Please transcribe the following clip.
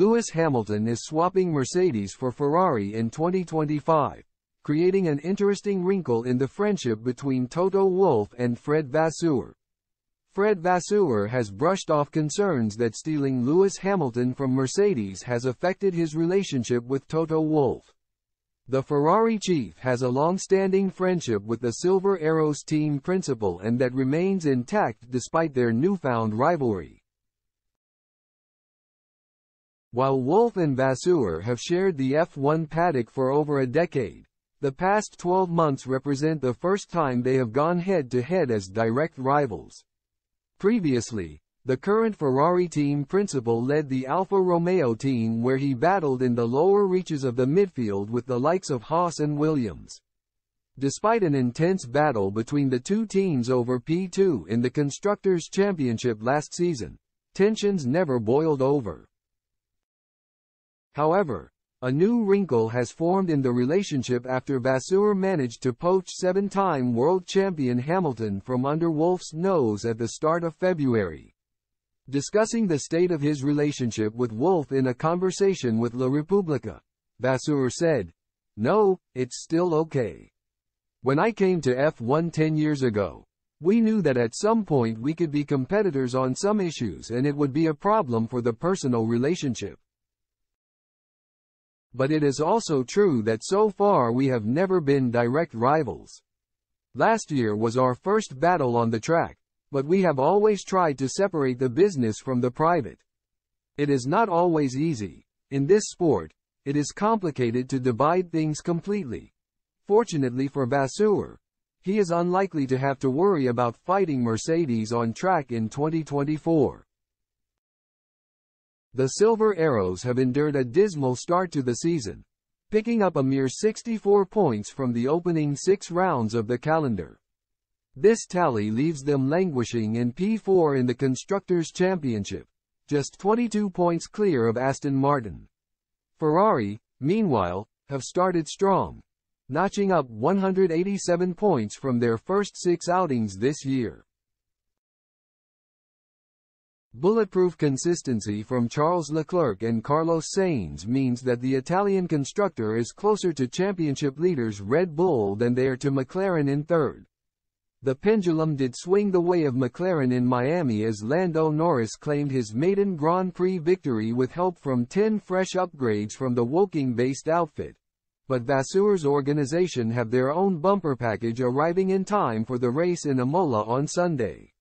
Lewis Hamilton is swapping Mercedes for Ferrari in 2025, creating an interesting wrinkle in the friendship between Toto Wolff and Fred Vasseur. Fred Vasseur has brushed off concerns that stealing Lewis Hamilton from Mercedes has affected his relationship with Toto Wolff. The Ferrari chief has a long-standing friendship with the Silver Arrows team principal and that remains intact despite their newfound rivalry. While Wolff and Vasseur have shared the F1 paddock for over a decade, the past 12 months represent the first time they have gone head-to-head -head as direct rivals. Previously, the current Ferrari team principal led the Alfa Romeo team where he battled in the lower reaches of the midfield with the likes of Haas and Williams. Despite an intense battle between the two teams over P2 in the Constructors' Championship last season, tensions never boiled over. However, a new wrinkle has formed in the relationship after Vasseur managed to poach seven-time world champion Hamilton from under Wolff's nose at the start of February. Discussing the state of his relationship with Wolff in a conversation with La Repubblica, Vasseur said, No, it's still okay. When I came to F1 10 years ago, we knew that at some point we could be competitors on some issues and it would be a problem for the personal relationship. But it is also true that so far we have never been direct rivals. Last year was our first battle on the track, but we have always tried to separate the business from the private. It is not always easy. In this sport, it is complicated to divide things completely. Fortunately for Vasseur, he is unlikely to have to worry about fighting Mercedes on track in 2024. The Silver Arrows have endured a dismal start to the season, picking up a mere 64 points from the opening six rounds of the calendar. This tally leaves them languishing in P4 in the Constructors' Championship, just 22 points clear of Aston Martin. Ferrari, meanwhile, have started strong, notching up 187 points from their first six outings this year. Bulletproof consistency from Charles Leclerc and Carlos Sainz means that the Italian constructor is closer to championship leaders Red Bull than they are to McLaren in third. The pendulum did swing the way of McLaren in Miami as Lando Norris claimed his maiden Grand Prix victory with help from 10 fresh upgrades from the Woking-based outfit. But Vasseur's organization have their own bumper package arriving in time for the race in Imola on Sunday.